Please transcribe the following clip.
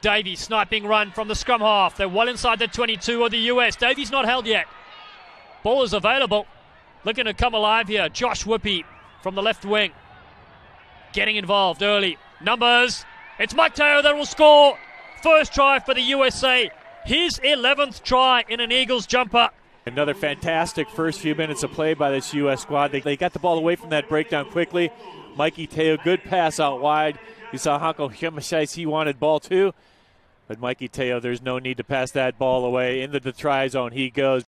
Davies sniping run from the scrum half. They're well inside the 22 of the US. Davies not held yet. Ball is available. Looking to come alive here. Josh Whippy from the left wing. Getting involved early. Numbers. It's Mike Te'o that will score. First try for the USA. His 11th try in an Eagles jumper. Another fantastic first few minutes of play by this U.S. squad. They, they got the ball away from that breakdown quickly. Mikey Te'o, good pass out wide. You saw Hanco Germishuys, he wanted ball too. But Mikey Te'o, there's no need to pass that ball away. Into the try zone he goes.